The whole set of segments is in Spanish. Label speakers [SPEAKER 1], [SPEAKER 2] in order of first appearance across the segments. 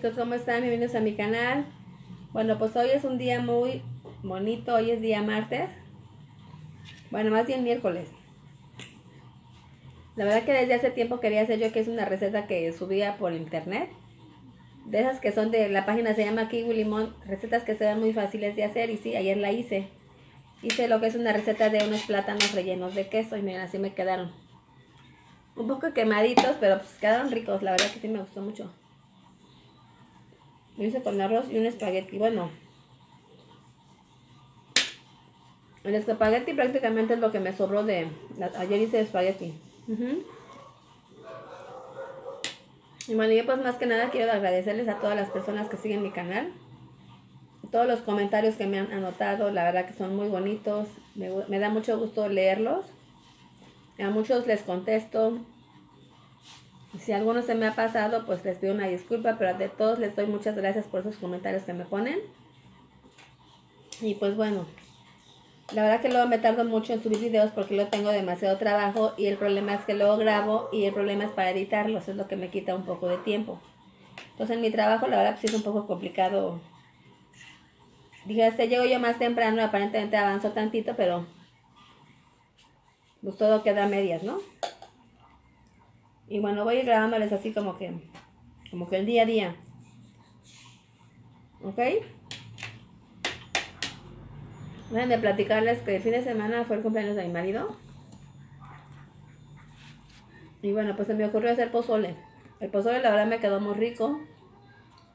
[SPEAKER 1] chicos, ¿cómo están? Bienvenidos a mi canal. Bueno, pues hoy es un día muy bonito, hoy es día martes. Bueno, más bien miércoles. La verdad que desde hace tiempo quería hacer yo que es una receta que subía por internet. De esas que son de la página se llama Kiwi Limón, recetas que se ven muy fáciles de hacer y sí, ayer la hice. Hice lo que es una receta de unos plátanos rellenos de queso y miren, así me quedaron. Un poco quemaditos, pero pues quedaron ricos, la verdad que sí me gustó mucho. Lo hice con arroz y un espagueti. Bueno, el espagueti prácticamente es lo que me sobró de... ayer hice espagueti. Y bueno, yo pues más que nada quiero agradecerles a todas las personas que siguen mi canal. Todos los comentarios que me han anotado, la verdad que son muy bonitos. Me, me da mucho gusto leerlos. A muchos les contesto. Si alguno se me ha pasado, pues les pido una disculpa, pero de todos les doy muchas gracias por esos comentarios que me ponen. Y pues bueno, la verdad que luego me tardo mucho en subir videos porque lo tengo demasiado trabajo y el problema es que luego grabo y el problema es para editarlos, es lo que me quita un poco de tiempo. Entonces en mi trabajo la verdad pues, es un poco complicado. Dije, hasta llego yo más temprano, aparentemente avanzo tantito, pero pues todo queda a medias, ¿no? Y bueno, voy a ir grabándoles así como que, como que el día a día. ¿Ok? Déjenme platicarles que el fin de semana fue el cumpleaños de mi marido. Y bueno, pues se me ocurrió hacer pozole. El pozole la verdad me quedó muy rico.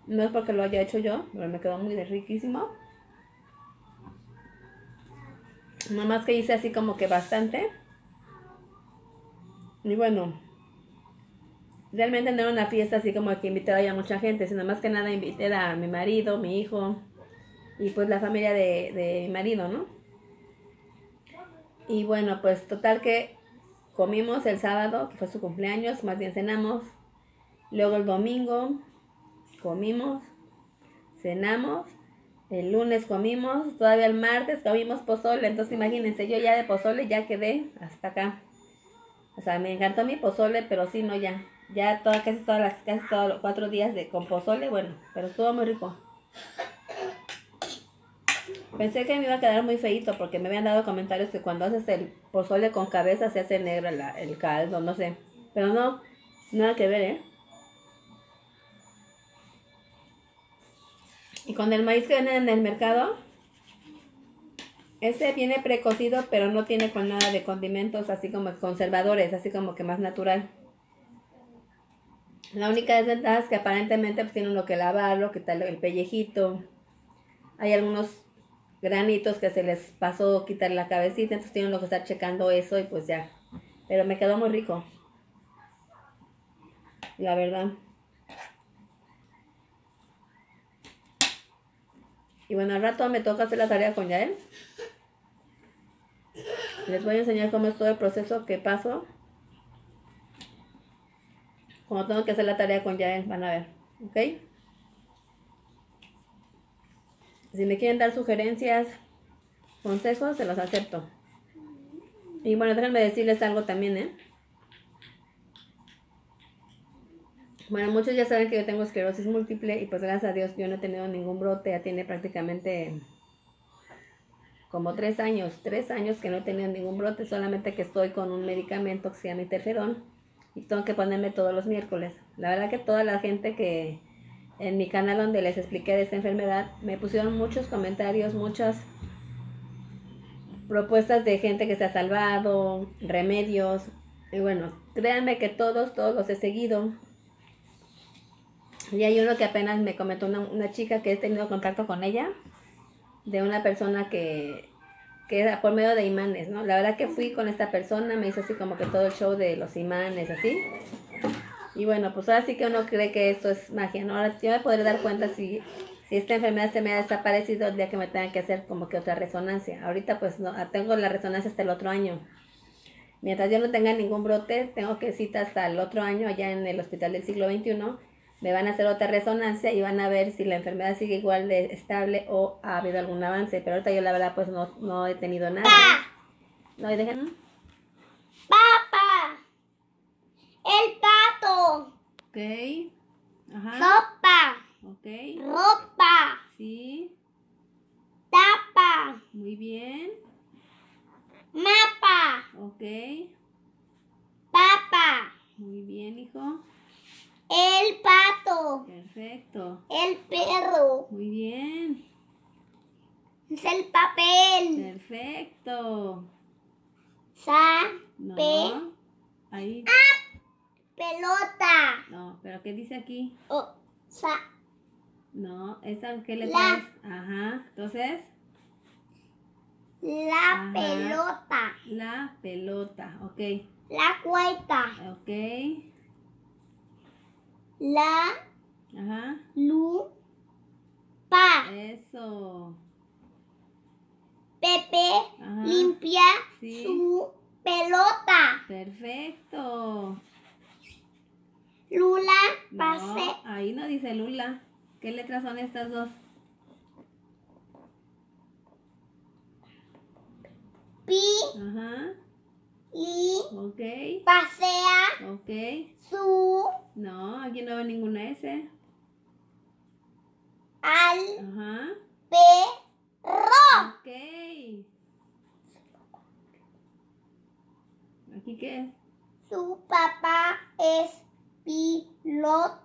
[SPEAKER 1] No es porque lo haya hecho yo, pero me quedó muy riquísimo. Nada más que hice así como que bastante. Y bueno, realmente no era una fiesta así como que invitaba ya mucha gente, sino más que nada invité a mi marido, mi hijo y pues la familia de, de mi marido, ¿no? Y bueno, pues total que comimos el sábado, que fue su cumpleaños, más bien cenamos. Luego el domingo comimos, cenamos. El lunes comimos, todavía el martes comimos pozole. Entonces imagínense, yo ya de pozole ya quedé hasta acá. O sea, me encantó mi pozole, pero sí, no ya. Ya toda, casi todas las, casi todos los cuatro días de con pozole, bueno, pero estuvo muy rico. Pensé que me iba a quedar muy feito porque me habían dado comentarios que cuando haces el pozole con cabeza se hace negro el caldo, no sé. Pero no, nada que ver, ¿eh? Y con el maíz que venden en el mercado, ese viene precocido, pero no tiene con nada de condimentos, así como conservadores, así como que más natural. La única desventaja es que aparentemente pues, tienen lo que lavarlo, que tal el pellejito. Hay algunos granitos que se les pasó quitar la cabecita, entonces tienen lo que estar checando eso y pues ya. Pero me quedó muy rico. La verdad. Y bueno, al rato me toca hacer la tarea con Yael. Les voy a enseñar cómo es todo el proceso que paso. Cuando tengo que hacer la tarea con Yael, van a ver. ¿Ok? Si me quieren dar sugerencias, consejos, se los acepto. Y bueno, déjenme decirles algo también, ¿eh? Bueno, muchos ya saben que yo tengo esclerosis múltiple y pues gracias a Dios yo no he tenido ningún brote, ya tiene prácticamente como tres años, tres años que no he tenido ningún brote, solamente que estoy con un medicamento que se llama interferón y tengo que ponerme todos los miércoles. La verdad que toda la gente que en mi canal donde les expliqué de esta enfermedad me pusieron muchos comentarios, muchas propuestas de gente que se ha salvado, remedios, y bueno, créanme que todos, todos los he seguido, y hay uno que apenas me comentó una, chica que he tenido contacto con ella, de una persona que, que era por medio de imanes, ¿no? La verdad que fui con esta persona, me hizo así como que todo el show de los imanes, así. Y bueno, pues ahora sí que uno cree que esto es magia, ¿no? Ahora yo me podré dar cuenta si, si esta enfermedad se me ha desaparecido el día que me tengan que hacer como que otra resonancia. Ahorita pues no, tengo la resonancia hasta el otro año. Mientras yo no tenga ningún brote, tengo que cita hasta el otro año allá en el Hospital del Siglo XXI me van a hacer otra resonancia y van a ver si la enfermedad sigue igual de estable o ha habido algún avance. Pero ahorita yo la verdad pues no, no he tenido nada. No, dejen.
[SPEAKER 2] Papá. El pato.
[SPEAKER 1] Ok.
[SPEAKER 2] Ajá. Sopa.
[SPEAKER 1] Ok.
[SPEAKER 2] Ropa.
[SPEAKER 1] Sí.
[SPEAKER 2] Tapa.
[SPEAKER 1] Muy bien.
[SPEAKER 2] Mapa.
[SPEAKER 1] Ok.
[SPEAKER 2] Papa.
[SPEAKER 1] Muy bien, hijo.
[SPEAKER 2] El pato.
[SPEAKER 1] Perfecto.
[SPEAKER 2] El perro.
[SPEAKER 1] Muy bien.
[SPEAKER 2] Es el papel.
[SPEAKER 1] Perfecto.
[SPEAKER 2] Sa.
[SPEAKER 1] No.
[SPEAKER 2] Pe-
[SPEAKER 1] Ahí.
[SPEAKER 2] Pelota.
[SPEAKER 1] No, pero ¿qué dice aquí?
[SPEAKER 2] O. Sa.
[SPEAKER 1] No, ¿esa qué
[SPEAKER 2] La.
[SPEAKER 1] letra es? Ajá. Entonces,
[SPEAKER 2] La
[SPEAKER 1] Ajá.
[SPEAKER 2] pelota.
[SPEAKER 1] la pelota. Ok.
[SPEAKER 2] La cueta.
[SPEAKER 1] Ok.
[SPEAKER 2] La
[SPEAKER 1] Ajá.
[SPEAKER 2] lupa.
[SPEAKER 1] Eso.
[SPEAKER 2] Pepe
[SPEAKER 1] Ajá.
[SPEAKER 2] limpia
[SPEAKER 1] Sí.
[SPEAKER 2] su pelota.
[SPEAKER 1] Perfecto.
[SPEAKER 2] Lula
[SPEAKER 1] No,
[SPEAKER 2] pase.
[SPEAKER 1] ahí no dice Lula. ¿Qué letras son estas dos?
[SPEAKER 2] Pi
[SPEAKER 1] Ajá.
[SPEAKER 2] Y
[SPEAKER 1] Ok.
[SPEAKER 2] pasea
[SPEAKER 1] Ok.
[SPEAKER 2] su
[SPEAKER 1] No, aquí no veo ninguna S.
[SPEAKER 2] al
[SPEAKER 1] Ajá.
[SPEAKER 2] perro.
[SPEAKER 1] Ok. ¿Aquí qué es?
[SPEAKER 2] Su papá es piloto.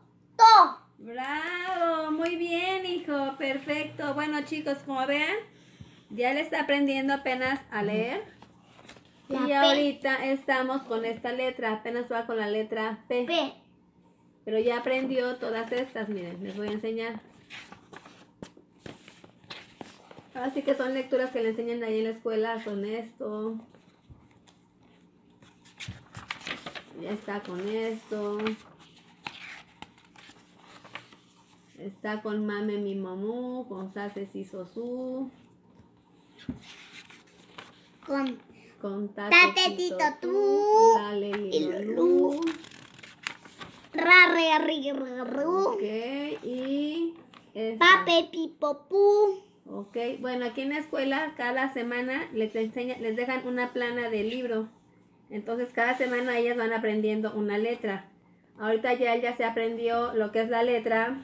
[SPEAKER 1] Bravo, muy bien, hijo, perfecto. Bueno, chicos, como vean, ya le está aprendiendo apenas a leer.
[SPEAKER 2] La
[SPEAKER 1] y
[SPEAKER 2] P.
[SPEAKER 1] ahorita estamos con esta letra, apenas va con la letra P.
[SPEAKER 2] P.
[SPEAKER 1] Pero ya aprendió todas estas, miren, les voy a enseñar. Así que son lecturas que le enseñan ahí en la escuela, son esto. Ya está con esto. Está con mame mi mamú, con sase si sosu,
[SPEAKER 2] Con
[SPEAKER 1] con
[SPEAKER 2] Tate,
[SPEAKER 1] tate
[SPEAKER 2] tito,
[SPEAKER 1] tito
[SPEAKER 2] tú,
[SPEAKER 1] lale
[SPEAKER 2] y.
[SPEAKER 1] Ok, y esta.
[SPEAKER 2] Pape, pipo, pu.
[SPEAKER 1] Ok, bueno, aquí en la escuela cada semana les enseña, les dejan una plana del libro. Entonces cada semana ellas van aprendiendo una letra. Ahorita ya ya se aprendió lo que es la letra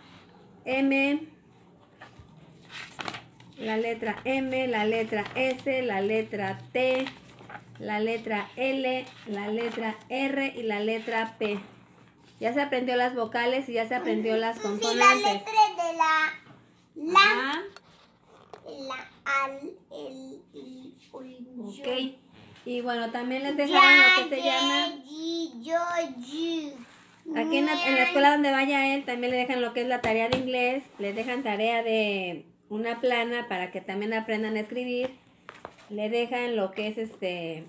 [SPEAKER 1] M, la letra M, la letra S, la letra T, la letra L, la letra R y la letra P. Ya se aprendió las vocales y ya se aprendió las
[SPEAKER 2] Sí, la
[SPEAKER 1] consonantes.
[SPEAKER 2] letra de la, la,
[SPEAKER 1] Ajá.
[SPEAKER 2] la, al, el, el, yo.
[SPEAKER 1] Ok. Y bueno, también les dejaron lo que se
[SPEAKER 2] Ya,
[SPEAKER 1] llama.
[SPEAKER 2] yo, yi.
[SPEAKER 1] Aquí en la, en la escuela donde vaya él, también le dejan lo que es la tarea de inglés. Les dejan tarea de una plana para que también aprendan a escribir. Le dejan lo que es este.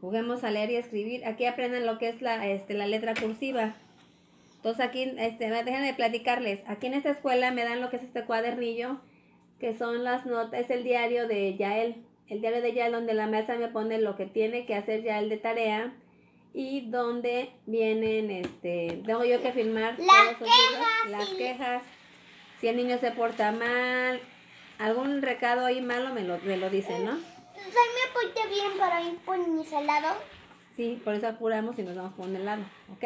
[SPEAKER 1] Juguemos a leer y escribir. Aquí aprendan lo que es la, este, la letra cursiva. Entonces aquí, este, déjenme platicarles. Aquí en esta escuela me dan lo que es este cuadernillo, que son las notas, es el diario de Yael. El diario de Yael donde la maestra me pone lo que tiene que hacer Yael de tarea y donde vienen, este, tengo yo que firmar
[SPEAKER 2] Las
[SPEAKER 1] todos esos libros,
[SPEAKER 2] quejas,
[SPEAKER 1] las quejas, si el niño se porta mal, algún recado ahí malo me lo, me lo dicen, ¿no?
[SPEAKER 2] Entonces me porté bien para ir por mis helados.
[SPEAKER 1] Sí, por eso apuramos y nos vamos por un helado, ¿ok?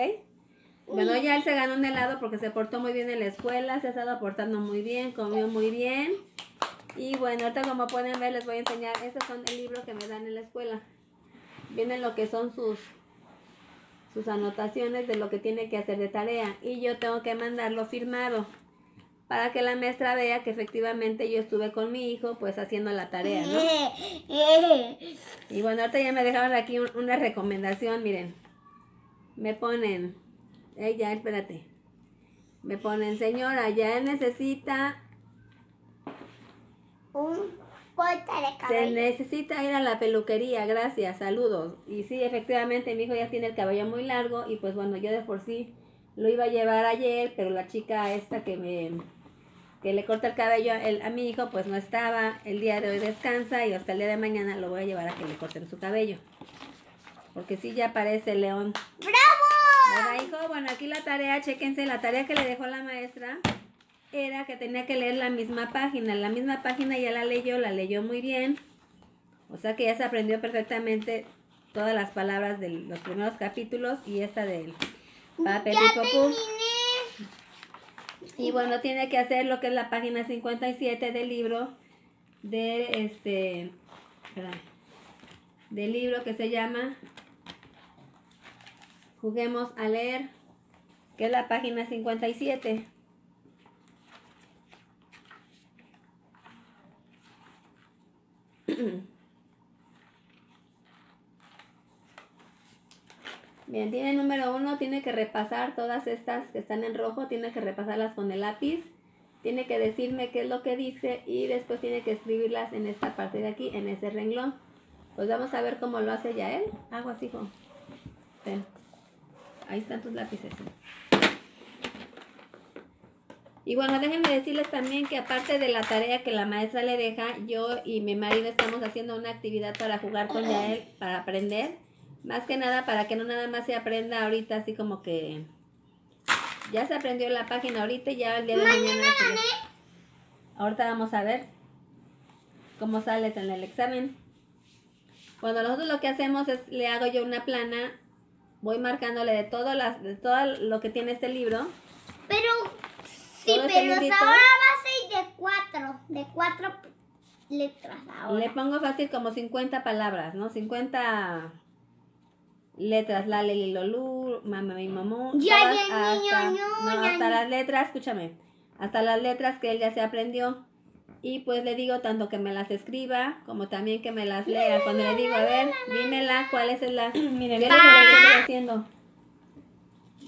[SPEAKER 1] Bueno, ya él se ganó un helado porque se portó muy bien en la escuela, se ha estado portando muy bien, comió muy bien. Y bueno, ahorita como pueden ver les voy a enseñar, estos son el libro que me dan en la escuela. Vienen lo que son sus, sus anotaciones de lo que tiene que hacer de tarea. Y yo tengo que mandarlo firmado para que la maestra vea que efectivamente yo estuve con mi hijo pues haciendo la tarea, ¿no? Y bueno, ahorita ya me dejaron aquí un- una recomendación, miren. Me ponen, eh, ya, espérate. Me ponen, señora, ya necesita,
[SPEAKER 2] Un corte de
[SPEAKER 1] se
[SPEAKER 2] cabello.
[SPEAKER 1] necesita ir a la peluquería, gracias, saludos. Y sí, efectivamente, mi hijo ya tiene el cabello muy largo y pues bueno, yo de por sí lo iba a llevar ayer, pero la chica esta que me, que le corta el cabello el- a mi hijo, pues no estaba. El día de hoy descansa y hasta el día de mañana lo voy a llevar a que le corten su cabello. Porque sí ya parece león.
[SPEAKER 2] ¡Bravo!
[SPEAKER 1] ¿Verdad, hijo? Bueno, aquí la tarea, chéquense, la tarea que le dejó la maestra era que tenía que leer la misma página. La misma página ya la leyó, la leyó muy bien. O sea que ya se aprendió perfectamente todas las palabras de los primeros capítulos y esta del pape
[SPEAKER 2] Ya
[SPEAKER 1] Pipo Pu.
[SPEAKER 2] terminé.
[SPEAKER 1] Y bueno, tiene que hacer lo que es la página 57 del libro de este del libro que se llama Juguemos a leer, que es la página 57. Bien, tiene número uno, tiene que repasar todas estas que están en rojo, tiene que repasarlas con el lápiz, tiene que decirme qué es lo que dice y después tiene que escribirlas en esta parte de aquí, en ese renglón. Pues vamos a ver cómo lo hace ya él. Aguas, hijo. Ven. Ahí están tus lápices. Y bueno, déjenme decirles también que aparte de la tarea que la maestra le deja, yo y mi marido estamos haciendo una actividad para jugar con Yael, para aprender. Más que nada para que no nada más se aprenda ahorita así como que ya se aprendió la página ahorita y ya el día de mañana. se le- Ahorita vamos a ver cómo sales en el examen. Cuando nosotros lo que hacemos es le hago yo una plana, voy marcándole de todo las, de todo lo que tiene este libro.
[SPEAKER 2] Pero, sí,
[SPEAKER 1] este
[SPEAKER 2] pero
[SPEAKER 1] librito.
[SPEAKER 2] ahora va a ser de cuatro, de cuatro letras ahora.
[SPEAKER 1] Le pongo fácil como 50 palabras, ¿no? 50 letras, la, leli, lolu, mamá, mi mamá.
[SPEAKER 2] Ya,
[SPEAKER 1] todas
[SPEAKER 2] ya,
[SPEAKER 1] hasta, no, hasta las letras, escúchame, hasta las letras que él ya se aprendió. Y pues le digo tanto que me las escriba como también que me las lea. Cuando le digo, a ver, dímela, ¿cuál es la? Miren, ya lo estoy haciendo.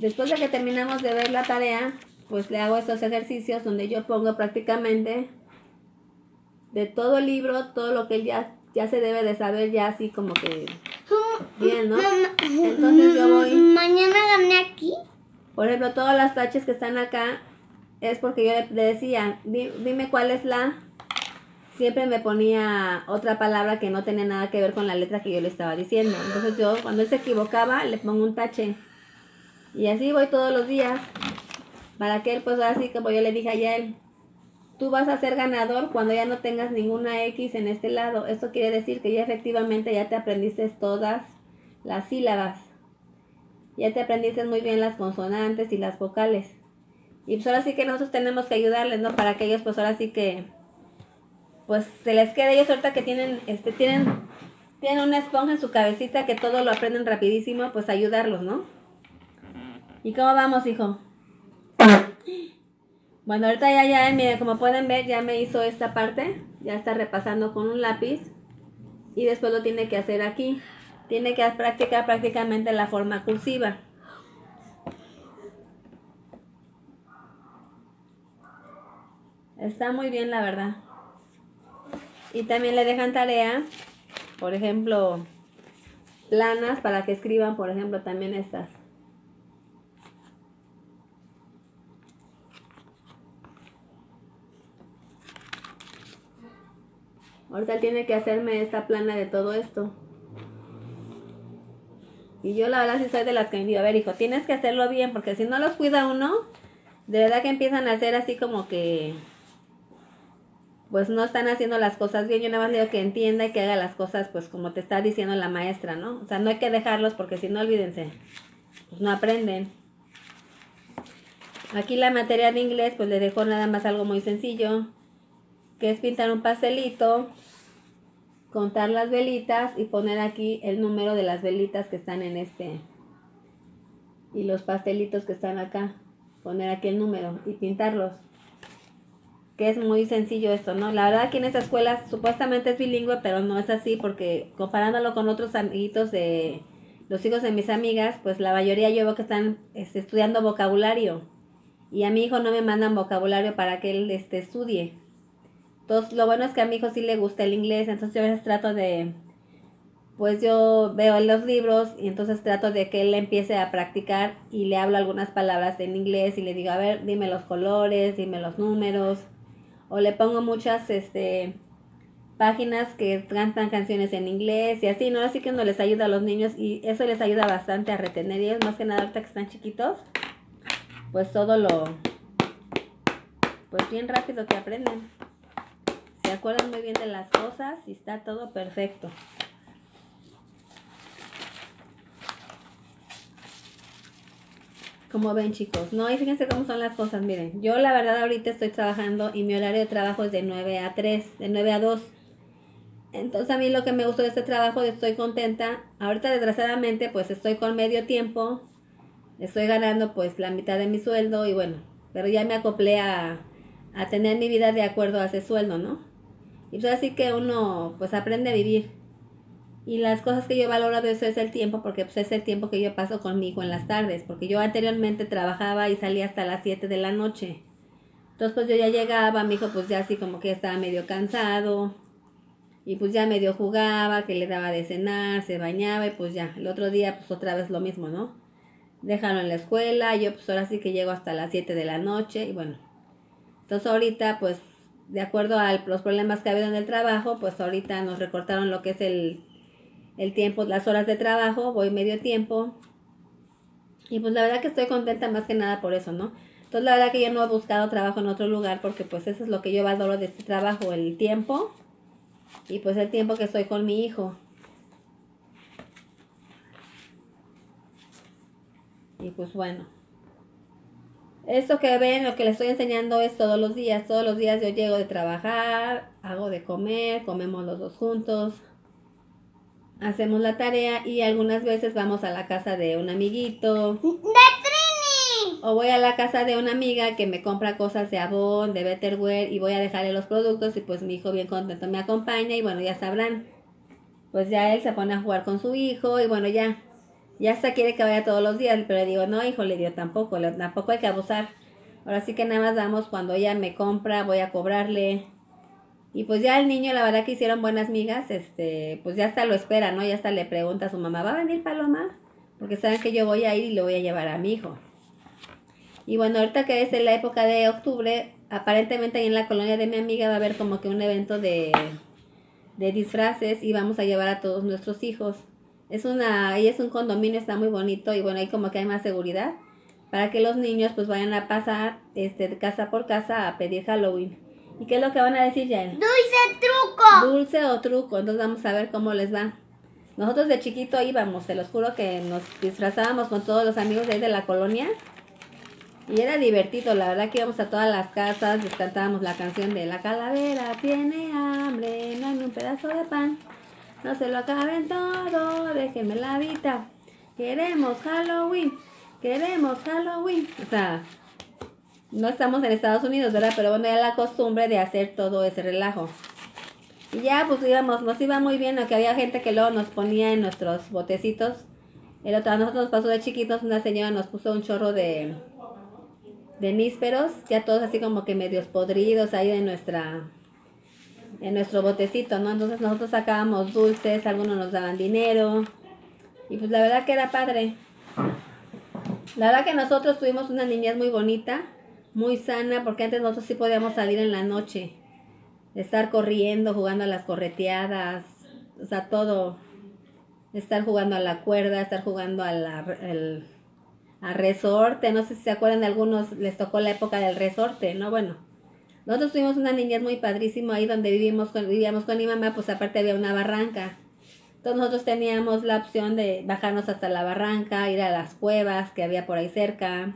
[SPEAKER 1] Después de que terminamos de ver la tarea, pues le hago estos ejercicios donde yo pongo prácticamente de todo el libro, todo lo que él ya, ya se debe de saber ya así como que bien, ¿no?
[SPEAKER 2] Mamá,
[SPEAKER 1] Entonces yo voy,
[SPEAKER 2] Mañana gané aquí.
[SPEAKER 1] por ejemplo, todas las taches que están acá es porque yo le, decía, "Di- dime cuál es la... Siempre me ponía otra palabra que no tenía nada que ver con la letra que yo le estaba diciendo. Entonces yo, cuando él se equivocaba, le pongo un tache. Y así voy todos los días. Para que él, pues así como yo le dije ayer, tú vas a ser ganador cuando ya no tengas ninguna X en este lado. Esto quiere decir que ya efectivamente ya te aprendiste todas las sílabas. Ya te aprendiste muy bien las consonantes y las vocales. Y pues ahora sí que nosotros tenemos que ayudarles, ¿no? Para que ellos pues ahora sí que pues se les quede ellos ahorita que tienen este tienen tienen una esponja en su cabecita que todo lo aprenden rapidísimo, pues ayudarlos, ¿no? ¿Y cómo vamos, hijo? Bueno, ahorita ya, ya, mire, como pueden ver, ya me hizo esta parte. Ya está repasando con un lápiz. Y después lo tiene que hacer aquí. Tiene que practicar prácticamente la forma cursiva. Está muy bien, la verdad. Y también le dejan tarea, por ejemplo, planas para que escriban, por ejemplo, también estas. Ahorita tiene que hacerme esta plana de todo esto. Y yo la verdad sí soy de las que me digo, a ver hijo, tienes que hacerlo bien, porque si no los cuida uno, de verdad que empiezan a hacer así como que, pues no están haciendo las cosas bien. Yo nada más le digo que entienda y que haga las cosas pues como te está diciendo la maestra, ¿no? O sea, no hay que dejarlos porque si no, olvídense, pues no aprenden. Aquí la materia de inglés pues le dejó nada más algo muy sencillo, que es pintar un pastelito, contar las velitas y poner aquí el número de las velitas que están en este y los pastelitos que están acá, poner aquí el número y pintarlos. Que es muy sencillo esto, ¿no? La verdad aquí en esta escuela supuestamente es bilingüe, pero no es así porque comparándolo con otros amiguitos de los hijos de mis amigas, pues la mayoría yo veo que están este, estudiando vocabulario. Y a mi hijo no me mandan vocabulario para que él este, estudie. Entonces, lo bueno es que a mi hijo sí le gusta el inglés, entonces yo a veces trato de, pues yo veo los libros y entonces trato de que él empiece a practicar y le hablo algunas palabras en inglés y le digo, a ver, dime los colores, dime los números, o le pongo muchas, este, páginas que cantan canciones en inglés y así, ¿no? Así que uno les ayuda a los niños y eso les ayuda bastante a retener y ellos más que nada ahorita que están chiquitos, pues todo lo, pues bien rápido que aprenden se acuerdan muy bien de las cosas y está todo perfecto. Como ven chicos, no, y fíjense cómo son las cosas, miren, yo la verdad ahorita estoy trabajando y mi horario de trabajo es de 9 a 3, de 9 a 2. Entonces a mí lo que me gustó de este trabajo, estoy contenta. Ahorita desgraciadamente pues estoy con medio tiempo, estoy ganando pues la mitad de mi sueldo y bueno, pero ya me acoplé a, a tener mi vida de acuerdo a ese sueldo, ¿no? Y pues así que uno pues aprende a vivir. Y las cosas que yo valoro de eso es el tiempo, porque pues es el tiempo que yo paso con mi hijo en las tardes, porque yo anteriormente trabajaba y salía hasta las 7 de la noche. Entonces pues yo ya llegaba, mi hijo pues ya así como que estaba medio cansado, y pues ya medio jugaba, que le daba de cenar, se bañaba y pues ya, el otro día pues otra vez lo mismo, ¿no? Déjalo en la escuela, yo pues ahora sí que llego hasta las 7 de la noche y bueno. Entonces ahorita pues de acuerdo a los problemas que ha habido en el trabajo, pues ahorita nos recortaron lo que es el, el tiempo, las horas de trabajo, voy medio tiempo. Y pues la verdad que estoy contenta más que nada por eso, ¿no? Entonces la verdad que yo no he buscado trabajo en otro lugar porque pues eso es lo que yo valoro de este trabajo, el tiempo y pues el tiempo que estoy con mi hijo. Y pues bueno. Esto que ven, lo que les estoy enseñando es todos los días. Todos los días yo llego de trabajar, hago de comer, comemos los dos juntos. Hacemos la tarea y algunas veces vamos a la casa de un amiguito.
[SPEAKER 2] ¡De Trini!
[SPEAKER 1] O voy a la casa de una amiga que me compra cosas de Avon, de Betterware y voy a dejarle los productos y pues mi hijo bien contento me acompaña y bueno, ya sabrán. Pues ya él se pone a jugar con su hijo y bueno, ya. Ya hasta quiere que vaya todos los días, pero le digo, no, hijo, le digo, tampoco, le- tampoco hay que abusar. Ahora sí que nada más damos cuando ella me compra, voy a cobrarle. Y pues ya el niño, la verdad que hicieron buenas migas, este, pues ya hasta lo espera, ¿no? Ya hasta le pregunta a su mamá, ¿va a venir Paloma? Porque saben que yo voy a ir y le voy a llevar a mi hijo. Y bueno, ahorita que es en la época de octubre, aparentemente ahí en la colonia de mi amiga va a haber como que un evento de, de disfraces y vamos a llevar a todos nuestros hijos. Es una, ahí es un condominio, está muy bonito y bueno, ahí como que hay más seguridad para que los niños pues vayan a pasar este, casa por casa a pedir Halloween. ¿Y qué es lo que van a decir ya?
[SPEAKER 2] ¡Dulce truco!
[SPEAKER 1] Dulce o truco, entonces vamos a ver cómo les va. Nosotros de chiquito íbamos, se los juro que nos disfrazábamos con todos los amigos de ahí de la colonia. Y era divertido, la verdad que íbamos a todas las casas, les cantábamos la canción de La calavera tiene hambre, no hay ni un pedazo de pan. No se lo acaben todo, déjenme la vida. Queremos Halloween, queremos Halloween. O sea, no estamos en Estados Unidos, ¿verdad? Pero bueno, ya la costumbre de hacer todo ese relajo. Y ya pues íbamos, nos iba muy bien, aunque había gente que luego nos ponía en nuestros botecitos. El otro, a nosotros nos pasó de chiquitos, una señora nos puso un chorro de, de nísperos, ya todos así como que medios podridos ahí en nuestra, en nuestro botecito, ¿no? Entonces nosotros sacábamos dulces, algunos nos daban dinero. Y pues la verdad que era padre. La verdad que nosotros tuvimos una niñez muy bonita, muy sana, porque antes nosotros sí podíamos salir en la noche, estar corriendo, jugando a las correteadas, o sea, todo, estar jugando a la cuerda, estar jugando a la, el- a resorte, no sé si se acuerdan de algunos, les tocó la época del resorte, ¿no? Bueno, nosotros tuvimos una niñez muy padrísima ahí donde vivimos con, vivíamos con mi mamá, pues aparte había una barranca. Entonces nosotros teníamos la opción de bajarnos hasta la barranca, ir a las cuevas que había por ahí cerca.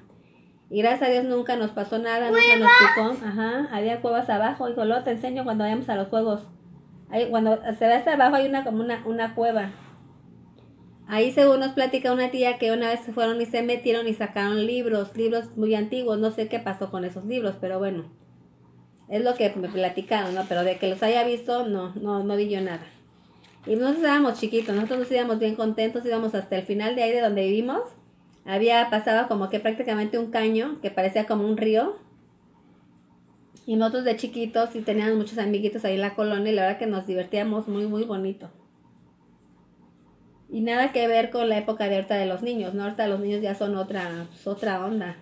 [SPEAKER 1] Y gracias a Dios nunca nos pasó nada, nunca nos picó. Ajá, había cuevas abajo. Hijo, luego te enseño cuando vayamos a los juegos. Ahí, cuando se ve hasta abajo hay una como una, una cueva. Ahí según nos platica una tía que una vez se fueron y se metieron y sacaron libros, libros muy antiguos. No sé qué pasó con esos libros, pero bueno. Es lo que me platicaron, ¿no? Pero de que los haya visto, no, no, no vi yo nada. Y nosotros éramos chiquitos, nosotros nos íbamos bien contentos, íbamos hasta el final de ahí de donde vivimos. Había pasado como que prácticamente un caño que parecía como un río. Y nosotros de chiquitos y teníamos muchos amiguitos ahí en la colonia y la verdad que nos divertíamos muy, muy bonito. Y nada que ver con la época de ahorita de los niños, ¿no? Ahorita los niños ya son otra, pues, otra onda.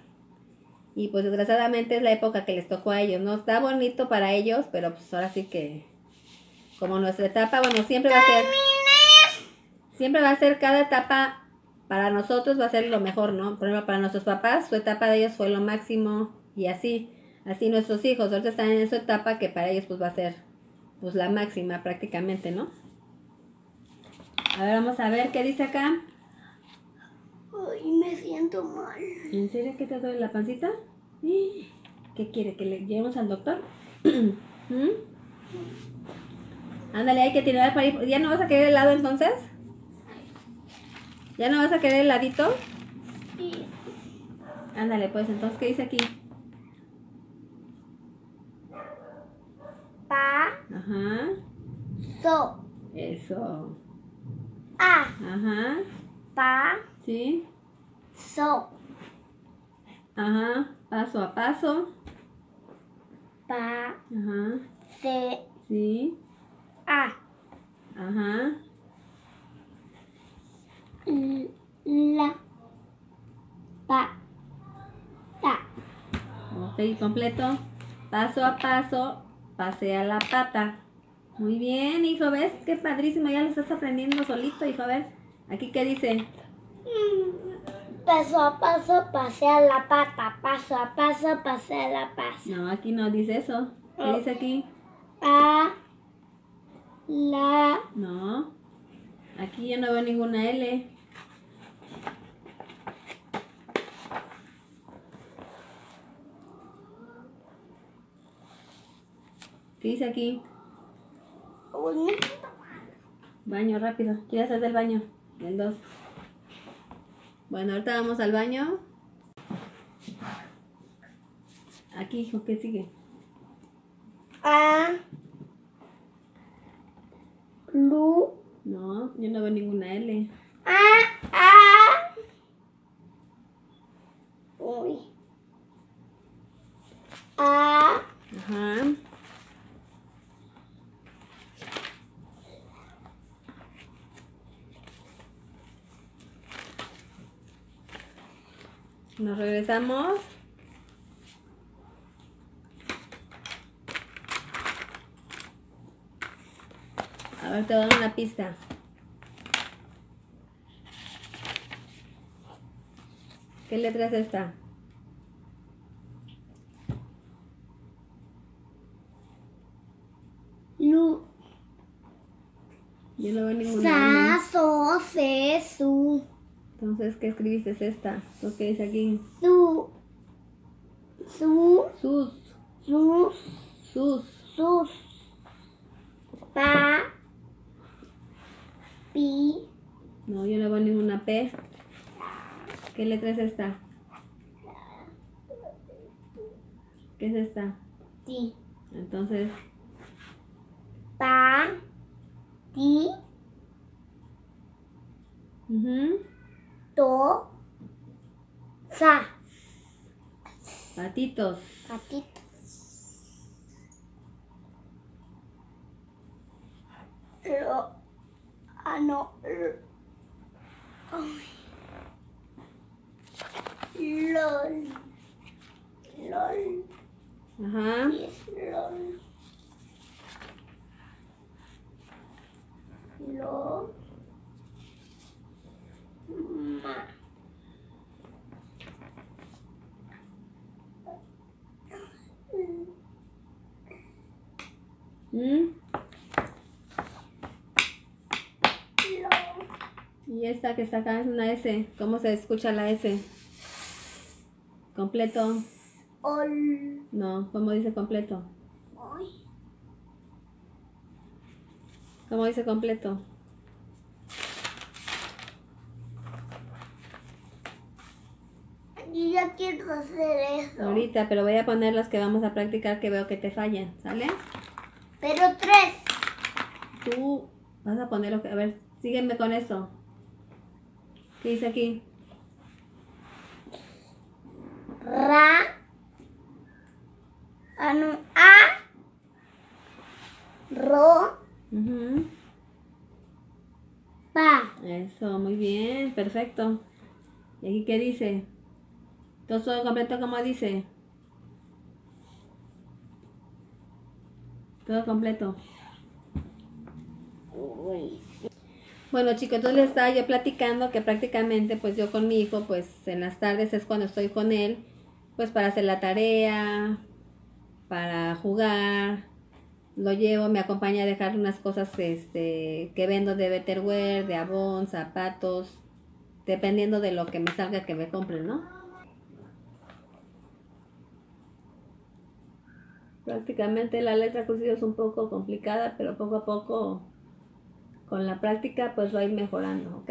[SPEAKER 1] Y pues desgraciadamente es la época que les tocó a ellos, ¿no? Está bonito para ellos, pero pues ahora sí que como nuestra etapa, bueno, siempre va a ser siempre va a ser cada etapa para nosotros va a ser lo mejor, ¿no? Por ejemplo, para nuestros papás, su etapa de ellos fue lo máximo y así, así nuestros hijos ahorita están en su etapa que para ellos pues va a ser pues la máxima prácticamente, ¿no? A ver, vamos a ver qué dice acá.
[SPEAKER 2] Ay, me siento mal.
[SPEAKER 1] ¿En serio que te duele la pancita? ¿Qué quiere? ¿Que le llevemos al doctor? ¿Mm? Ándale, hay que tirar para ir. ¿Ya no vas a querer helado entonces? ¿Ya no vas a querer heladito?
[SPEAKER 2] Sí.
[SPEAKER 1] Ándale, pues entonces, ¿qué dice aquí?
[SPEAKER 2] Pa,
[SPEAKER 1] Ajá.
[SPEAKER 2] so,
[SPEAKER 1] Eso.
[SPEAKER 2] a,
[SPEAKER 1] Ajá.
[SPEAKER 2] pa,
[SPEAKER 1] Sí.
[SPEAKER 2] so,
[SPEAKER 1] Ajá. Paso a paso.
[SPEAKER 2] pa,
[SPEAKER 1] Ajá.
[SPEAKER 2] se,
[SPEAKER 1] Sí.
[SPEAKER 2] a,
[SPEAKER 1] Ajá.
[SPEAKER 2] l- la, pa, ta,
[SPEAKER 1] Ok, completo. Paso a paso, pasea la pata. Muy bien, hijo, ¿ves? Qué padrísimo, ya lo estás aprendiendo solito, hijo, a ver. Aquí, ¿qué dice?
[SPEAKER 2] Paso a paso, pasea la pata. Paso a paso, pasea la pata.
[SPEAKER 1] No, aquí no dice eso. ¿Qué dice aquí?
[SPEAKER 2] A, la,
[SPEAKER 1] No. Aquí yo no veo ninguna L. ¿Qué dice aquí? Baño rápido. ¿Quieres hacer del baño? El 2. Bueno, ahorita vamos al baño. Aquí, hijo, ¿qué sigue?
[SPEAKER 2] a, lu,
[SPEAKER 1] No, yo no veo ninguna L.
[SPEAKER 2] a, a. Uy. A,
[SPEAKER 1] Ajá. Nos regresamos. A ver, te voy a dar una pista. ¿Qué letra es esta?
[SPEAKER 2] lu,
[SPEAKER 1] Yo no veo ninguna
[SPEAKER 2] sa, so, se, su,
[SPEAKER 1] Entonces, ¿qué escribiste es esta? Entonces, ¿qué dice aquí?
[SPEAKER 2] su, su,
[SPEAKER 1] Sus,
[SPEAKER 2] su,
[SPEAKER 1] sus.
[SPEAKER 2] sus, pa, pi,
[SPEAKER 1] No, yo no veo ninguna P. ¿Qué letra es esta? ¿Qué es esta?
[SPEAKER 2] ti,
[SPEAKER 1] Entonces,
[SPEAKER 2] pa, ti,
[SPEAKER 1] ujú,
[SPEAKER 2] to, sa,
[SPEAKER 1] patitos.
[SPEAKER 2] patitas. Lo, ah, no, lol, lol,
[SPEAKER 1] Ajá.
[SPEAKER 2] yes, lol. Lo, ma,
[SPEAKER 1] ¿Mm?
[SPEAKER 2] lo,
[SPEAKER 1] Y esta que está acá es una S. ¿Cómo se escucha la S? Completo.
[SPEAKER 2] ol,
[SPEAKER 1] No, ¿cómo dice completo? ¿Cómo dice completo?
[SPEAKER 2] Yo ya quiero hacer eso.
[SPEAKER 1] Ahorita, pero voy a poner las que vamos a practicar que veo que te fallan, ¿sale?
[SPEAKER 2] Pero tres.
[SPEAKER 1] Tú vas a poner lo que... A ver, sígueme con eso. ¿Qué dice aquí?
[SPEAKER 2] Ra. No. A. Ro.
[SPEAKER 1] Ujú.
[SPEAKER 2] Pa.
[SPEAKER 1] Eso, muy bien, perfecto. ¿Y aquí qué dice? Todo todo completo, ¿cómo dice? Todo completo.
[SPEAKER 2] Uy.
[SPEAKER 1] Bueno chicos, entonces les estaba yo platicando que prácticamente pues yo con mi hijo pues en las tardes es cuando estoy con él pues para hacer la tarea, para jugar, lo llevo, me acompaña a dejar unas cosas este, que vendo de Betterware, de Avon, zapatos, dependiendo de lo que me salga que me compren, ¿no? Prácticamente la letra cursiva es un poco complicada, pero poco a poco con la práctica pues va a ir mejorando, ¿ok?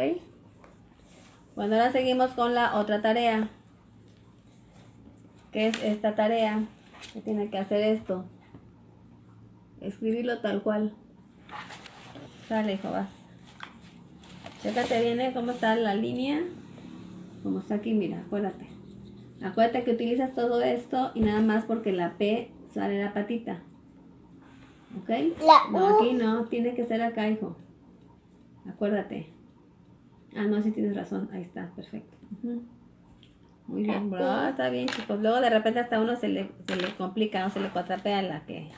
[SPEAKER 1] Bueno, ahora seguimos con la otra tarea, que es esta tarea, que tiene que hacer esto, escribirlo tal cual. Sale, hijo, vas. Chécate bien cómo está la línea, como está aquí, mira, acuérdate. Acuérdate que utilizas todo esto y nada más porque la P sale la patita. ¿Ok?
[SPEAKER 2] La
[SPEAKER 1] No, aquí no, tiene que ser acá, hijo. Acuérdate. Ah, no, sí tienes razón. Ahí está, perfecto. Muy bien, bro. está bien, chicos. Luego de repente hasta uno se le, se le complica, no se le cuatrapea la que.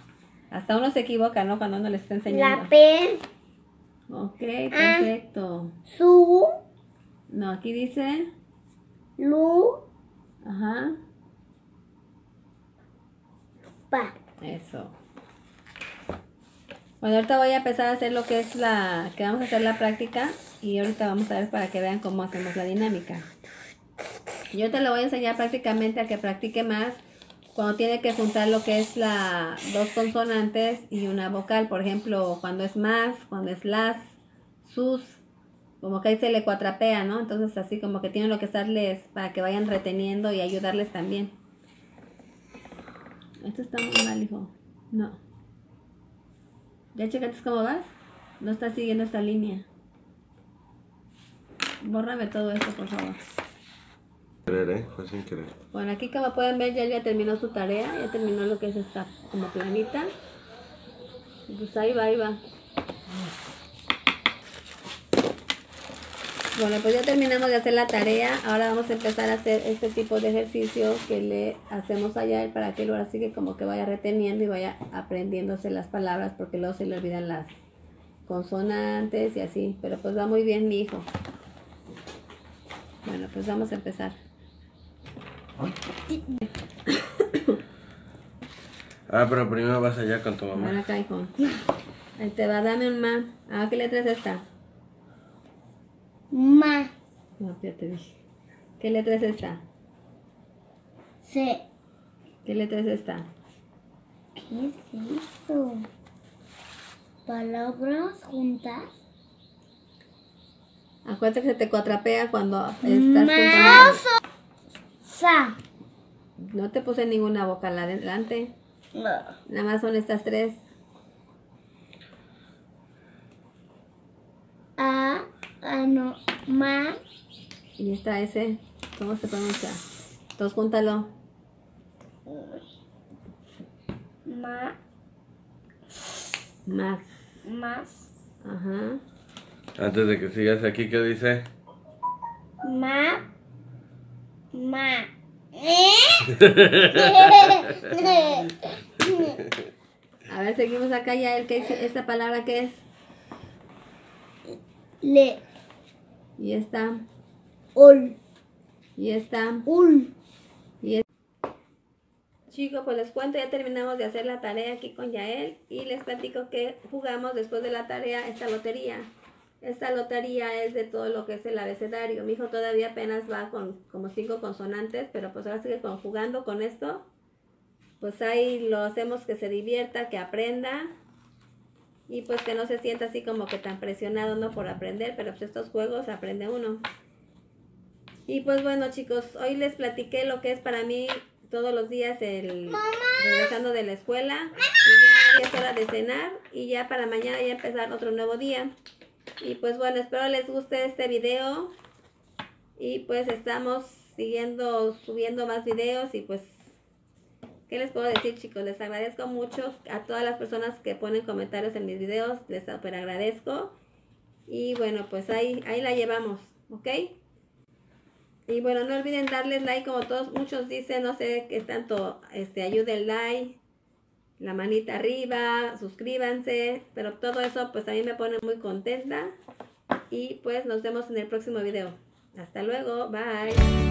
[SPEAKER 1] Hasta uno se equivoca, ¿no? Cuando uno le está enseñando.
[SPEAKER 2] La P.
[SPEAKER 1] Ok, perfecto.
[SPEAKER 2] Su.
[SPEAKER 1] No, aquí dice.
[SPEAKER 2] Lu.
[SPEAKER 1] Ajá.
[SPEAKER 2] Pa.
[SPEAKER 1] Eso. Bueno, ahorita voy a empezar a hacer lo que es la, que vamos a hacer la práctica y ahorita vamos a ver para que vean cómo hacemos la dinámica. Yo te lo voy a enseñar prácticamente a que practique más cuando tiene que juntar lo que es la dos consonantes y una vocal, por ejemplo, cuando es más, cuando es las, sus, como que ahí se le cuatrapea, ¿no? Entonces así como que tienen lo que estarles para que vayan reteniendo y ayudarles también. Esto está muy mal, hijo. No. ¿Ya checaste cómo vas? No estás siguiendo esta línea. Bórrame todo esto, por favor.
[SPEAKER 3] querer, ¿eh? Fue sin querer.
[SPEAKER 1] Bueno, aquí como pueden ver ya, ya terminó su tarea, ya terminó lo que es esta como planita. Y Pues ahí va, ahí va. Bueno, pues ya terminamos de hacer la tarea. Ahora vamos a empezar a hacer este tipo de ejercicio que le hacemos allá para que ahora sí que como que vaya reteniendo y vaya aprendiéndose las palabras porque luego se le olvidan las consonantes y así. Pero pues va muy bien mi hijo. Bueno, pues vamos a empezar.
[SPEAKER 3] Ah, pero primero vas allá con tu mamá.
[SPEAKER 1] acá, hijo. Ahí te va, dame un ma. Ah, ¿qué letra es esta?
[SPEAKER 2] Ma.
[SPEAKER 1] No, ya te dije. ¿Qué letra es esta?
[SPEAKER 2] C.
[SPEAKER 1] ¿Qué letra es esta?
[SPEAKER 2] ¿Qué es eso? Palabras juntas.
[SPEAKER 1] Acuérdate que se te cuatrapea cuando estás juntando.
[SPEAKER 2] Sa.
[SPEAKER 1] No te puse ninguna vocal adelante.
[SPEAKER 2] No.
[SPEAKER 1] Nada más son estas tres.
[SPEAKER 2] A. Ah, no. Ma.
[SPEAKER 1] Y esta S. ¿Cómo se pronuncia? Entonces júntalo.
[SPEAKER 2] Ma.
[SPEAKER 1] Más.
[SPEAKER 2] Más.
[SPEAKER 1] Ajá.
[SPEAKER 3] Antes de que sigas aquí, ¿qué dice?
[SPEAKER 2] Ma. Ma. ¿Eh?
[SPEAKER 1] A ver, seguimos acá ya. El que dice, ¿Esta palabra qué es?
[SPEAKER 2] Le.
[SPEAKER 1] Y esta.
[SPEAKER 2] Ol.
[SPEAKER 1] Y esta.
[SPEAKER 2] Ul.
[SPEAKER 1] Chicos, pues les cuento, ya terminamos de hacer la tarea aquí con Yael y les platico que jugamos después de la tarea esta lotería. Esta lotería es de todo lo que es el abecedario. Mi hijo todavía apenas va con como cinco consonantes, pero pues ahora sigue con, jugando con esto. Pues ahí lo hacemos que se divierta, que aprenda y pues que no se sienta así como que tan presionado no por aprender, pero pues estos juegos aprende uno. Y pues bueno chicos, hoy les platiqué lo que es para mí todos los días el regresando de la escuela y ya es hora de cenar y ya para mañana ya empezar otro nuevo día. Y pues bueno, espero les guste este video y pues estamos siguiendo subiendo más videos y pues ¿qué les puedo decir chicos? Les agradezco mucho a todas las personas que ponen comentarios en mis videos, les super agradezco. Y bueno, pues ahí ahí la llevamos, ¿ok? Y bueno, no olviden darles like como todos, muchos dicen, no sé qué tanto este, ayude el like, la manita arriba, suscríbanse, pero todo eso pues a mí me pone muy contenta. Y pues nos vemos en el próximo video. Hasta luego, bye.